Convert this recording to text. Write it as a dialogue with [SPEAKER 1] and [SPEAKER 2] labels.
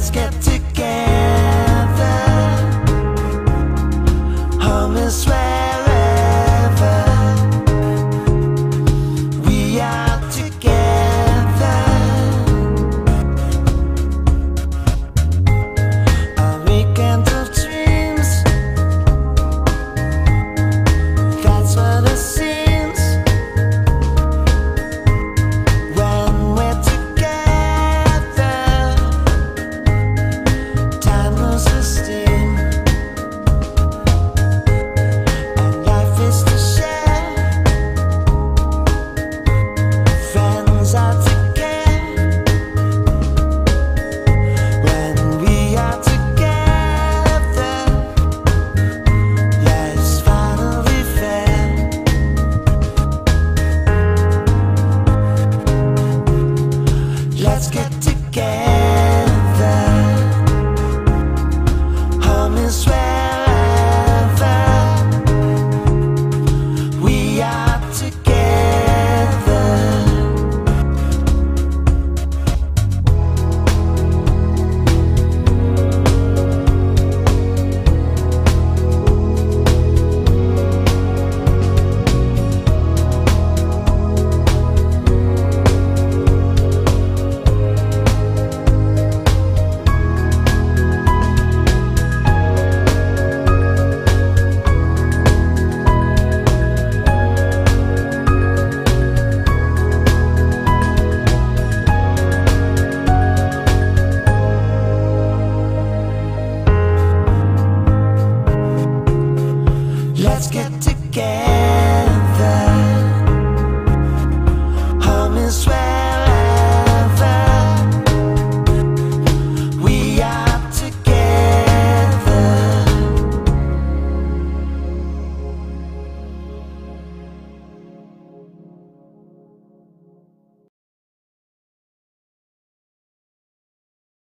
[SPEAKER 1] skeptic. let's get together.